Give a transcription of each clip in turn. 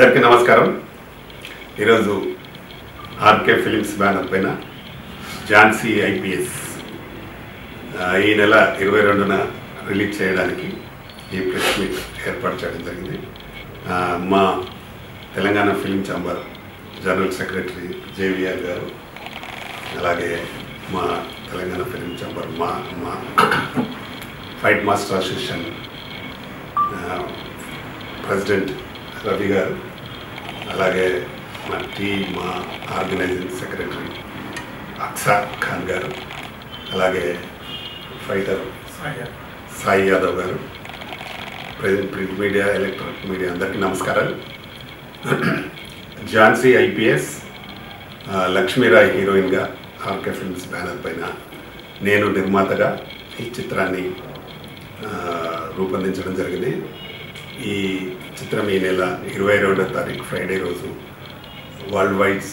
అందరికీ నమస్కారం. ఈరోజు ఆర్కే ఫిలిమ్స్ బ్యానర్ పైన ఝాన్సీ ఐపీఎస్ ఈ నెల ఇరవై రెండున రిలీజ్ చేయడానికి ఈ ప్రెస్ మీట్ ఏర్పాటు చేయడం జరిగింది. మా Telangana film chamber general secretary JVR గారు అలాగే మా తెలంగాణ ఫిలిం ఛాంబర్ మా మా fight master association president Ravi గారు అలాగే మా టీం మా ఆర్గనైజింగ్ సెక్రటరీ అక్సా ఖాన్ గారు అలాగే ఫైటర్ సాయి యాదవ్. గారు president print media electronic media అందరికీ నమస్కారాలు. ఝాన్సీ ఐపీఎస్ లక్ష్మీరాయ్ హీరోయిన్గా ఆర్కే ఫిల్మ్స్ బ్యానర్ పైన నేను నిర్మాతగా ఈ చిత్రాన్ని రూపొందించడం జరిగింది. ఈ చిత్రం ఈ నెల ఇరవై రెండవ తారీఖు ఫ్రైడే రోజు వరల్డ్ వైడ్స్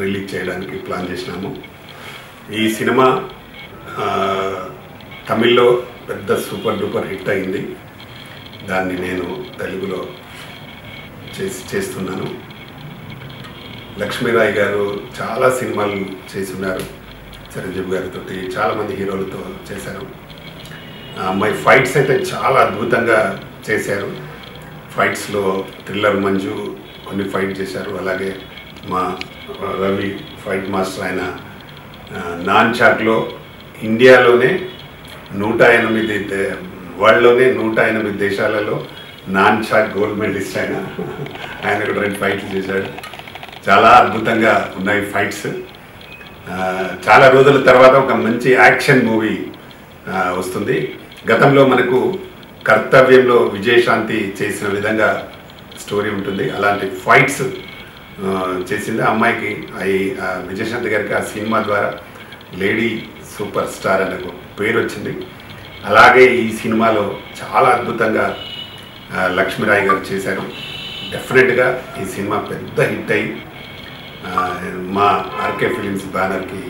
రిలీజ్ చేయడానికి ప్లాన్ చేసినాము. ఈ సినిమా తమిళ్ళో పెద్ద సూపర్ డూపర్ హిట్ అయింది. దాన్ని నేను తెలుగులో చేసి చేస్తున్నాను. లక్ష్మీరాయ్ గారు చాలా సినిమాలు చేసి ఉన్నారు చిరంజీవి గారితో చాలామంది హీరోలతో చేశారు. మై అమ్మాయి ఫైట్స్ అయితే చాలా అద్భుతంగా చేశారు. ఫైట్స్లో థ్రిల్లర్ మంజు కొన్ని ఫైట్ చేశారు. అలాగే మా రవి ఫైట్ మాస్టర్ ఆయన నాన్ చాక్లో ఇండియాలోనే నూట ఎనిమిది వరల్డ్లోనే నూట ఎనిమిది దేశాలలో నాన్ చాక్ గోల్డ్ మెడలిస్ట్ ఆయన ఆయన కూడా రెండు ఫైట్లు చేశాడు. చాలా అద్భుతంగా ఉన్నాయి ఫైట్స్. చాలా రోజుల తర్వాత ఒక మంచి యాక్షన్ మూవీ వస్తుంది. గతంలో మనకు కర్తవ్యంలో విజయశాంతి చేసిన విధంగా స్టోరీ ఉంటుంది. అలాంటి ఫైట్స్ చేసింది అమ్మాయికి అవి విజయశాంతి గారికి ఆ సినిమా ద్వారా. లేడీ సూపర్ స్టార్ అనే పేరు వచ్చింది. అలాగే ఈ సినిమాలో చాలా అద్భుతంగా లక్ష్మీరాయ్ గారు చేశారు. డెఫినెట్గా ఈ సినిమా పెద్ద హిట్ అయ్యి మా ఆర్కే ఫిలిమ్స్ బ్యానర్కి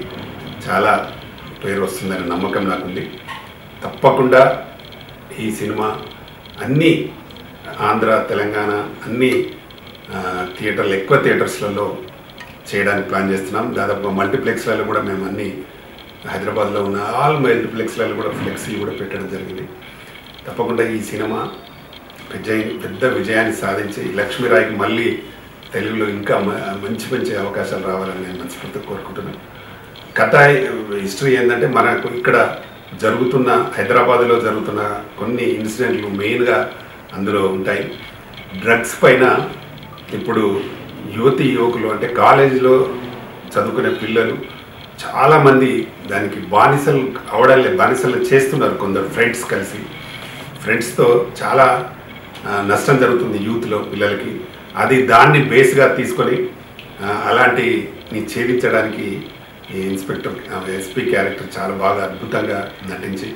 చాలా పేరు వస్తుందనే నమ్మకం నాకుంది. తప్పకుండా ఈ సినిమా అన్ని ఆంధ్ర తెలంగాణ అన్ని థియేటర్లు ఎక్కువ థియేటర్స్లలో చేయడానికి ప్లాన్ చేస్తున్నాం. దాదాపుగా మల్టీప్లెక్స్లలో కూడా మేము అన్ని హైదరాబాద్లో ఉన్న ఆల్ మల్టీప్లెక్స్లలో కూడా ఫ్లెక్సీ కూడా పెట్టడం జరిగింది. తప్పకుండా ఈ సినిమా విజయ పెద్ద విజయాన్ని సాధించి లక్ష్మీరాయ్కి మళ్ళీ తెలుగులో ఇంకా మంచి మంచి అవకాశాలు రావాలని నేను మనస్ఫూర్తిగా కోరుకుంటున్నాను. కథ హిస్టరీ ఏంటంటే మనకు ఇక్కడ జరుగుతున్న హైదరాబాద్లో జరుగుతున్న కొన్ని ఇన్సిడెంట్లు మెయిన్గా అందులో ఉంటాయి. డ్రగ్స్ పైన ఇప్పుడు యువతి యువకులు అంటే కాలేజీలో చదువుకునే పిల్లలు చాలామంది దానికి బానిసలు అవడాలే బానిసలు చేస్తున్నారు కొందరు ఫ్రెండ్స్ కలిసి. ఫ్రెండ్స్తో చాలా నష్టం జరుగుతుంది యూత్లో పిల్లలకి. అది దాన్ని బేస్గా తీసుకొని అలాంటిని అలాంటి ఛేదించడానికి ఈ ఇన్స్పెక్టర్ ఎస్పీ క్యారెక్టర్ చాలా బాగా అద్భుతంగా నటించి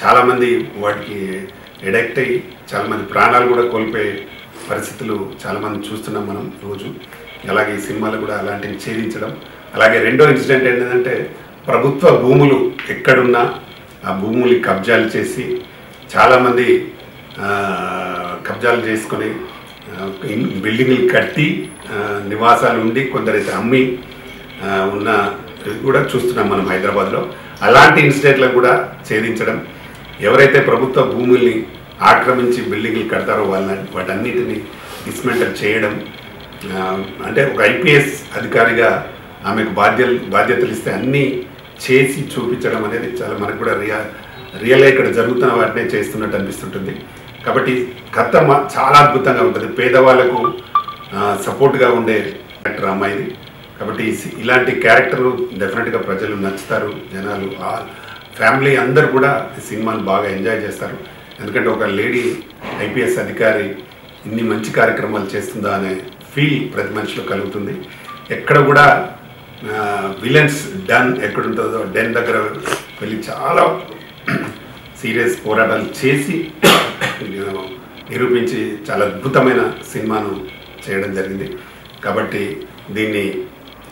చాలామంది వాటికి ఎడెక్ట్ అయ్యి చాలామంది ప్రాణాలు కూడా కోల్పోయే పరిస్థితులు చాలామంది చూస్తున్నాం మనం రోజు. అలాగే ఈ సినిమాలు కూడా అలాంటివి ఛేదించడం. అలాగే రెండో ఇన్సిడెంట్ ఏంటంటే ప్రభుత్వ భూములు ఎక్కడున్నా ఆ భూములు కబ్జాలు చేసి చాలామంది కబ్జాలు చేసుకొని బిల్డింగ్లు కట్టి నివాసాలు ఉండి కొందరైతే అమ్మి ఉన్న కూడా చూస్తున్నాం మనం హైదరాబాద్లో. అలాంటి ఇన్సిడెంట్లను కూడా ఛేదించడం ఎవరైతే ప్రభుత్వ భూముల్ని ఆక్రమించి బిల్డింగ్లు కడతారో వాళ్ళ వాటన్నిటిని డిస్మెంటల్ చేయడం అంటే ఒక ఐపీఎస్ అధికారిగా ఆమెకు బాధ్యతలు బాధ్యతలు ఇస్తే అన్నీ చేసి చూపించడం అనేది చాలా మనకు కూడా రియా రియల్గా ఇక్కడ జరుగుతున్న వాటినే చేస్తున్నట్టు అనిపిస్తుంటుంది. కాబట్టి కథ మా- చాలా అద్భుతంగా ఉంటుంది. పేదవాళ్ళకు సపోర్ట్గా ఉండే క్యారెక్టర్ అమ్మాయిది. కాబట్టి సి- ఇలాంటి క్యారెక్టర్లు డెఫినెట్గా ప్రజలు నచ్చుతారు జనాలు ఆ ఫ్యామిలీ అందరు కూడా ఈ సినిమాని బాగా ఎంజాయ్ చేస్తారు. ఎందుకంటే ఒక లేడీ ఐపీఎస్ అధికారి ఇన్ని మంచి కార్యక్రమాలు చేస్తుందా అనే ఫీల్ ప్రతి మనిషిలో కలుగుతుంది. ఎక్కడ కూడా విలన్స్ డన్ ఎక్కడుంటుందో డెన్ దగ్గర వెళ్ళి చాలా సీరియస్ పోరాటాలు చేసి నిరూపించి చాలా అద్భుతమైన సినిమాను చేయడం జరిగింది. కాబట్టి దీన్ని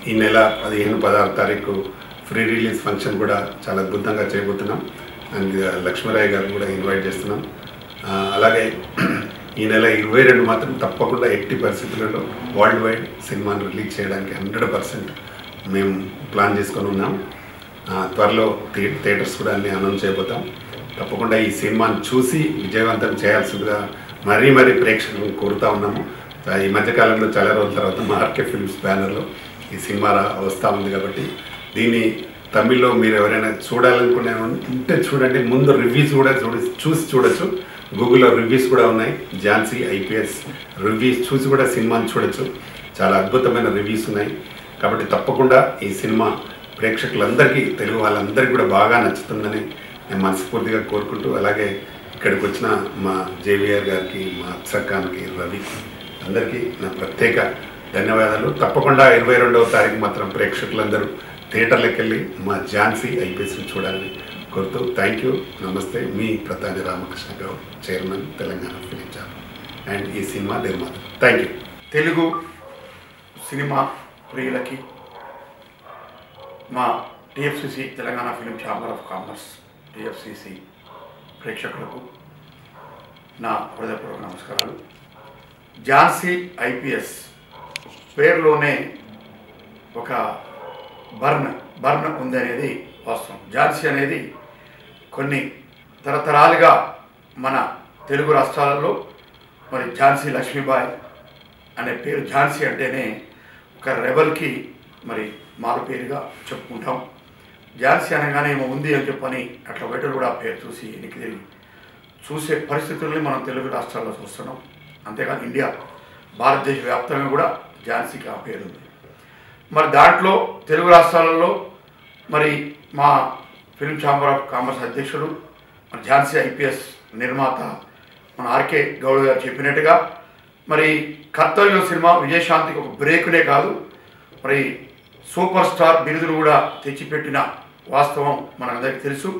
ఈ నెల పదిహేను పదహారు తారీఖు ఫ్రీ రిలీజ్ ఫంక్షన్ కూడా చాలా అద్భుతంగా చేయబోతున్నాం. అండ్ లక్ష్మీరాయ్ గారు కూడా ఇన్వైట్ చేస్తున్నాం. అలాగే ఈ నెల ఇరవై రెండు మాత్రం తప్పకుండా ఎట్టి పరిస్థితులలో వరల్డ్ వైడ్ సినిమాను రిలీజ్ చేయడానికి హండ్రెడ్ పర్సెంట్ మేము ప్లాన్ చేసుకొని ఉన్నాం. త్వరలో థియే- థియేటర్స్ కూడా అన్ని అనౌన్స్ చేయబోతాం. తప్పకుండా ఈ సినిమాను చూసి విజయవంతం చేయాల్సిందిగా మరీ మరీ ప్రేక్షకులను కోరుతా ఉన్నాము. ఈ మధ్యకాలంలో చాలా రోజుల తర్వాత మా ఆర్కే ఫిల్మ్స్ బ్యానర్లో ఈ సినిమా వస్తూ ఉంది కాబట్టి దీన్ని తమిళ్ళో మీరు ఎవరైనా చూడాలనుకునే ఉంటే చూడండి. ముందు రివ్యూస్ కూడా చూడ చూసి చూడొచ్చు. గూగుల్లో రివ్యూస్ కూడా ఉన్నాయి. ఝాన్సీ ఐపీఎస్ రివ్యూస్ చూసి కూడా సినిమాని చూడొచ్చు. చాలా అద్భుతమైన రివ్యూస్ ఉన్నాయి. కాబట్టి తప్పకుండా ఈ సినిమా ప్రేక్షకులందరికీ తెలుగు వాళ్ళందరికీ కూడా బాగా నచ్చుతుందని నేను మనస్ఫూర్తిగా కోరుకుంటూ అలాగే ఇక్కడికి వచ్చిన మా జేవిఆర్ గారికి మా అప్సర్ ఖాన్కి రవికి అందరికీ నా ప్రత్యేక ధన్యవాదాలు. తప్పకుండా ఇరవై రెండవ తారీఖు మాత్రం ప్రేక్షకులందరూ థియేటర్లకు వెళ్ళి మా ఝాన్సీ ఐపీఎస్ని చూడాలని కోరుతూ థ్యాంక్ యూ నమస్తే. మీ Pratani Ramakrishna Goud chairman Telangana film channel and ఈ సినిమా నిర్మాత. Thank you. తెలుగు సినిమా ప్రియులకి మా TFCC Telangana film chamber of commerce TFCC ప్రేక్షకులకు నా హృదయపూర్వక నమస్కారాలు. ఝాన్సీ ఐపీఎస్ పేరులోనే ఒక బర్న్ బర్న్ ఉందనేది వాస్తవం. ఝాన్సీ అనేది కొన్ని తరతరాలుగా మన తెలుగు రాష్ట్రాలలో మరి ఝాన్సీ లక్ష్మీబాయి అనే పేరు ఝాన్సీ అంటేనే ఒక రెబల్కి మరి మారు పేరుగా చెప్పుకుంటాం. ఝాన్సీ అనగానే ఏమో ఉంది అని చెప్పని అట్లా బయట కూడా ఆ పేరు చూసి ఎన్నిక తిరిగి చూసే పరిస్థితుల్ని మనం తెలుగు రాష్ట్రాల్లో చూస్తున్నాం. అంతేకాదు ఇండియా భారతదేశ వ్యాప్తంగా కూడా ఝాన్సీకి ఆ పేరు ఉంది. మరి దాంట్లో తెలుగు రాష్ట్రాలలో మరి మా ఫిల్మ్ ఛాంబర్ ఆఫ్ కామర్స్ అధ్యక్షుడు మరి ఝాన్సీ ఐపీఎస్ నిర్మాత మన ఆర్కే గౌడ్ గారు చెప్పినట్టుగా మరి కర్తవ్యం సినిమా విజయశాంతికి ఒక బ్రేకునే కాదు మరి సూపర్ స్టార్ బిరుదులు కూడా తెచ్చిపెట్టిన వాస్తవం మనందరికీ తెలుసు.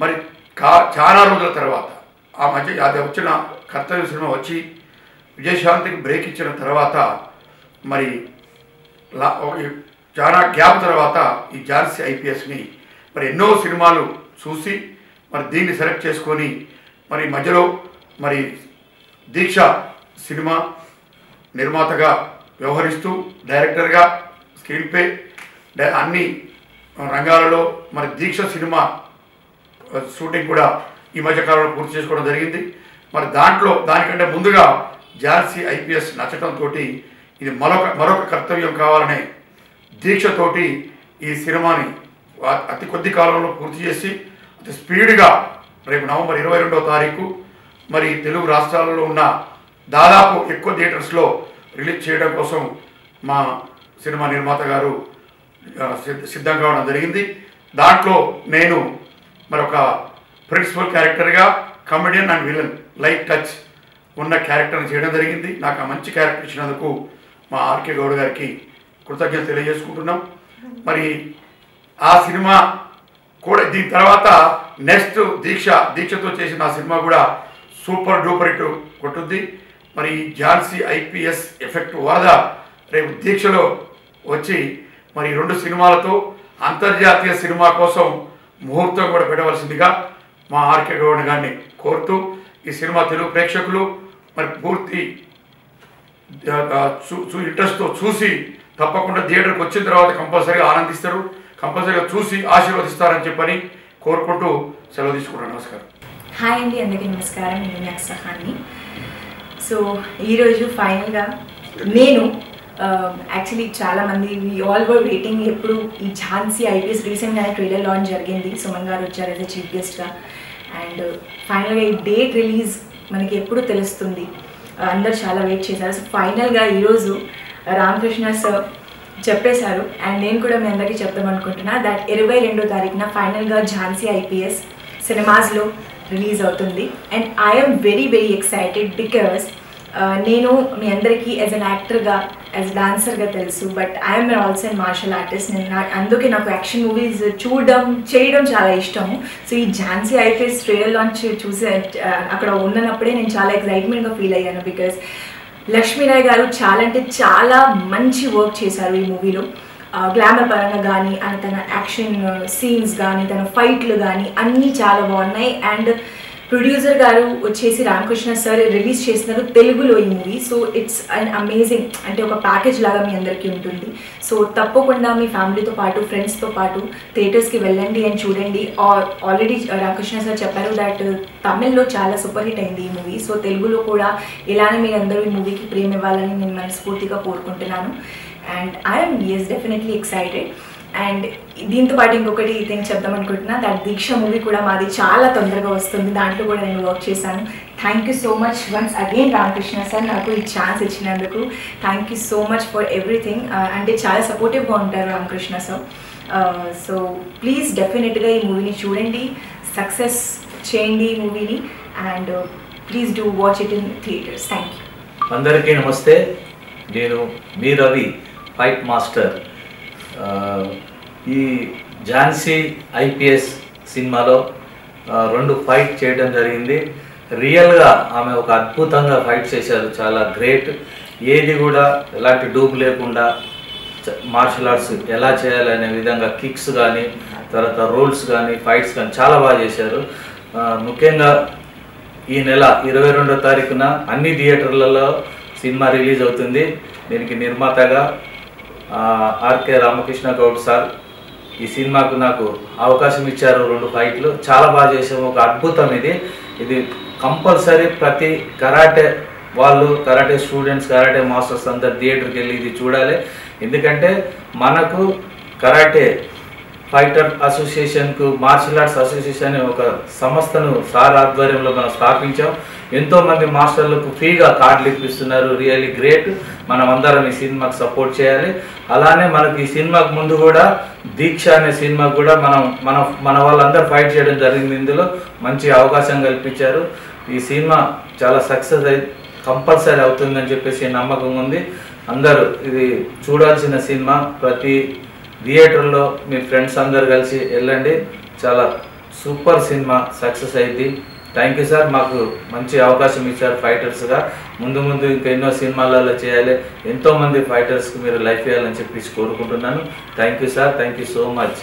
మరి కా చాలా రోజుల తర్వాత ఆ మధ్య అది వచ్చిన కర్తవ్య సినిమా వచ్చి విజయశాంతికి బ్రేక్ ఇచ్చిన తర్వాత మరి లా ఒక- చాలా గ్యాప్ తర్వాత ఈ జార్సీ ఐపీఎస్ని మరి ఎన్నో సినిమాలు చూసి మరి దీన్ని సెలెక్ట్ చేసుకొని మరి మధ్యలో మరి దీక్ష సినిమా నిర్మాతగా వ్యవహరిస్తూ డైరెక్టర్గా స్క్రీన్ పే అన్ని రంగాలలో మరి దీక్ష సినిమా షూటింగ్ కూడా ఈ మధ్యకాలంలో పూర్తి చేసుకోవడం జరిగింది. మరి దాంట్లో దానికంటే ముందుగా జార్సీ ఐపీఎస్ నచ్చటంతో ఇది మరొక మరొక కర్తవ్యం కావాలనే దీక్షతోటి ఈ సినిమాని అతి కొద్ది కాలంలో పూర్తి చేసి అతి స్పీడ్గా రేపు నవంబర్ ఇరవై రెండవ తారీఖు మరి తెలుగు రాష్ట్రాలలో ఉన్న దాదాపు ఎక్కువ థియేటర్స్లో రిలీజ్ చేయడం కోసం మా సినిమా నిర్మాత గారు సిద్ధ- సిద్ధం కావడం జరిగింది. దాంట్లో నేను మరొక principal క్యారెక్టర్గా comedian and villain light touch ఉన్న క్యారెక్టర్ని చేయడం జరిగింది. నాకు ఆ మంచి క్యారెక్టర్ ఇచ్చినందుకు మా ఆర్కే గౌడ్ గారికి కృతజ్ఞత తెలియజేసుకుంటున్నాం. మరి ఆ సినిమా కూడా దీని తర్వాత నెక్స్ట్ దీక్ష దీక్షతో చేసిన ఆ సినిమా కూడా సూపర్ డూపర్ ఇటు కొట్టుద్ది. మరి ఝాన్సీ ఐపీఎస్ ఎఫెక్ట్ వరద రేపు దీక్షలో వచ్చి మరి రెండు సినిమాలతో అంతర్జాతీయ సినిమా కోసం ముహూర్తం కూడా పెట్టవలసిందిగా మా ఆర్కే గౌడ్ గారిని కోరుతూ ఈ సినిమా తెలుగు ప్రేక్షకులు మరి పూర్తి చూ ఇంట్రెస్ట్తో చూసి తప్పకుండా థియేటర్కి వచ్చిన తర్వాత కంపల్సరీగా ఆనందిస్తారు. కంపల్సరీగా చూసి ఆశీర్వదిస్తారని చెప్పని కోరుకుంటూ సెలవు తీసుకుంటాను నమస్కారం. హాయ్ అండి అందరికీ నమస్కారం. నేను మీ సో ఈరోజు ఫైనల్గా నేను యాక్చువల్లీ చాలామంది ఆల్ వర్ వెయిటింగ్ ఎప్పుడు ఈ ఝాన్సీ ఐపీఎస్ రీసెంట్గా ట్రైలర్ లాంచ్ జరిగింది. సుమన్ గారు వచ్చారు యాజ్ చీఫ్ గెస్ట్గా అండ్ ఫైనల్గా ఈ డేట్ రిలీజ్ మనకి ఎప్పుడు తెలుస్తుంది? అందరు చాలా వెయిట్ చేశారు. సో ఫైనల్గా ఈరోజు రామకృష్ణ సార్ చెప్పేశారు. అండ్ నేను కూడా మీ అందరికీ చెప్దాం అనుకుంటున్నా దట్ ఇరవై రెండో తారీఖున ఫైనల్గా ఝాన్సీ ఐపీఎస్ సినిమాస్లో రిలీజ్ అవుతుంది. And I'm very very excited because Uh, నేను మీ అందరికీ యాజ్ అన్ యాక్టర్గా యాజ్ డాన్సర్గా తెలుసు but I'm also and martial artist నేను నా అందుకే నాకు యాక్షన్ మూవీస్ చూడడం చేయడం చాలా ఇష్టము. సో ఈ ఝాన్సీ ఐఫెస్ ట్రైలర్ లాంచ్ చూసే uh, అక్కడ ఉన్నప్పుడే నేను చాలా ఎక్సైట్మెంట్గా ఫీల్ అయ్యాను బికాస్ లక్ష్మీరాయ్ గారు చాలా అంటే చాలా మంచి వర్క్ చేశారు ఈ మూవీలో గ్లామర్ uh, పరంగా కానీ అండ్ తన యాక్షన్ సీన్స్ కానీ తన ఫైట్లు కానీ అన్నీ చాలా బాగున్నాయి. అండ్ ప్రొడ్యూసర్ గారు వచ్చేసి రామకృష్ణ సార్ రిలీజ్ చేసినారు తెలుగులో ఈ movie so it's an amazing అంటే ఒక ప్యాకేజ్ లాగా మీ అందరికీ ఉంటుంది. సో తప్పకుండా మీ ఫ్యామిలీతో పాటు ఫ్రెండ్స్తో పాటు థియేటర్స్కి వెళ్ళండి అండ్ చూడండి. ఆల్రెడీ uh, రామకృష్ణ సార్ చెప్పారు దట్ uh, తమిళ్ళో చాలా సూపర్ హిట్ అయింది ఈ మూవీ సో తెలుగులో కూడా ఇలానే మీరు అందరూ ఈ మూవీకి ప్రేమ ఇవ్వాలని నేను మనస్ఫూర్తిగా కోరుకుంటున్నాను. And I'm yes definitely excited and దీంతో పాటు ఇంకొకటి థింగ్ చెప్దాం అనుకుంటున్నా దాని దీక్ష మూవీ కూడా మాది చాలా తొందరగా వస్తుంది. దాంట్లో కూడా నేను వర్క్ చేశాను. Thank you so much once again Ramakrishna sir నాకు ఈ ఛాన్స్ ఇచ్చినందుకు. Thank you so much for everything అంటే చాలా సపోర్టివ్గా ఉంటారు రామకృష్ణ సార్ సో ప్లీజ్ డెఫినెట్గా ఈ మూవీని చూడండి. సక్సెస్ చేయండి ఈ మూవీని and please do watch it in theatres thank you అందరికీ నమస్తే. నేను మీ రవి ఫైట్ మాస్టర్ ఈ ఝాన్సీ ఐపీఎస్ సినిమాలో రెండు ఫైట్ చేయడం జరిగింది. రియల్గా ఆమె ఒక అద్భుతంగా ఫైట్ చేశారు. చాలా గ్రేట్. ఏది కూడా ఎలాంటి డూబ్ లేకుండా మార్షల్ ఆర్ట్స్ ఎలా చేయాలనే విధంగా కిక్స్ కానీ తర్వాత రోల్స్ కానీ ఫైట్స్ కానీ చాలా బాగా చేశారు. ముఖ్యంగా ఈ నెల ఇరవై రెండో తారీఖున అన్ని థియేటర్లలో సినిమా రిలీజ్ అవుతుంది. దీనికి నిర్మాతగా ఆర్కే రామకృష్ణ గౌడ్ సార్ ఈ సినిమాకు నాకు అవకాశం ఇచ్చారు రెండు ఫైట్లు. చాలా బాగా చేసాము ఒక అద్భుతం ఇది. ఇది కంపల్సరీ ప్రతి కరాటే వాళ్ళు కరాటే స్టూడెంట్స్ కరాటే మాస్టర్స్ అందరు థియేటర్కి వెళ్ళి ఇది చూడాలి. ఎందుకంటే మనకు కరాటే ఫైటర్ అసోసియేషన్కు మార్షల్ ఆర్ట్స్ అసోసియేషన్ ఒక సంస్థను సార్ ఆధ్వర్యంలో మనం స్థాపించాం. ఎంతోమంది మాస్టర్లకు ఫ్రీగా కార్డులు ఇప్పిస్తున్నారు. రియల్లీ గ్రేట్ మనం అందరం ఈ సినిమాకి సపోర్ట్ చేయాలి. అలానే మనకి ఈ సినిమాకు ముందు కూడా దీక్ష అనే సినిమా కూడా మనం మన మన వాళ్ళందరూ ఫైట్ చేయడం జరిగింది. ఇందులో మంచి అవకాశం కల్పించారు. ఈ సినిమా చాలా సక్సెస్ అయి కంపల్సరీ అవుతుందని చెప్పేసి నమ్మకం ఉంది. అందరూ ఇది చూడాల్సిన సినిమా. ప్రతి థియేటర్లో మీ ఫ్రెండ్స్ అందరు కలిసి వెళ్ళండి. చాలా సూపర్ సినిమా సక్సెస్ అయింది. థ్యాంక్ యూ సార్ మాకు మంచి అవకాశం ఇచ్చారు ఫైటర్స్గా ముందు ముందు ఇంకా ఎన్నో సినిమాలలో చేయాలి. ఎంతోమంది ఫైటర్స్కి మీరు లైఫ్ ఇవ్వాలని చెప్పేసి కోరుకుంటున్నాను. Thank you sir thank you so much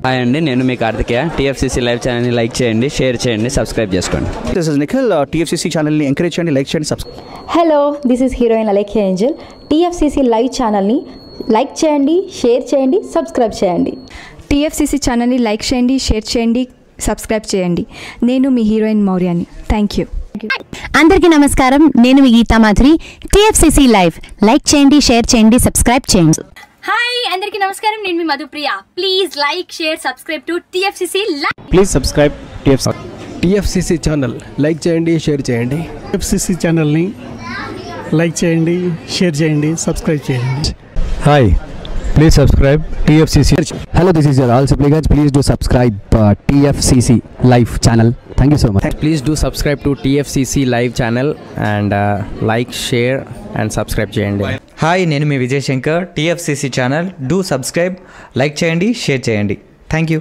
hi అండి నేను మీ కార్తికేయ. టీఎఫ్సీసీ లైవ్ ఛానల్ని లైక్ చేయండి షేర్ చేయండి సబ్స్క్రైబ్ చేసుకోండి. దిస్ ఇస్ నిఖిల్ టీఎఫ్సీసీ ఛానల్ని ఎంకరేజ్ చేయండి లైక్ చేయండి subscribe hello this is heroine Alekhya angel TFCC live ఛానల్ని లైక్ చేయండి షేర్ చేయండి సబ్స్క్రైబ్ చేయండి. టీఎఫ్సీసీ ఛానల్ని లైక్ చేయండి షేర్ చేయండి సబ్స్క్రైబ్ చేయండి. నేను మీ హీరోయిన్ మౌర్యాని. థ్యాంక్ యూ అందరికీ నమస్కారం. నేను మీ Geetha Madhuri. TFCC live. Like చేయండి షేర్ చేయండి సబ్స్క్రైబ్ చేయండి. హాయ్ అందరికీ నమస్కారం. నేను మీ Madhupriya. Please like share subscribe to TFCC live. Please subscribe TFC TFCC channel. Like చేయండి షేర్ చేయండి. ఎఫ్సిసి ఛానల్ని లైక్ చేయండి షేర్ చేయండి సబ్స్క్రైబ్ చేయండి. Hi please subscribe TFCC hello this is your all Sipligunj please do subscribe TFCC live channel thank you so much please do subscribe to TFCC live channel and like share and subscribe చేయండి. Hi నేను మీ Vijay Shankar TFCC channel do subscribe like చేయండి share చేయండి. Thank you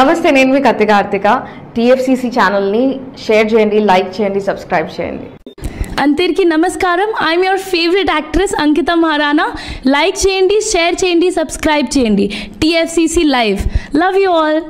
నమస్తే నేను మీ Kathi Karthika TFCC ఛానల్ని share చేయండి like చేయండి సబ్స్క్రైబ్ చేయండి. అందరికీ నమస్కారం. I'm your favourite actress Ankita Maharana like చేయండి షేర్ చేయండి సబ్స్క్రైబ్ చేయండి. TFCC live love you all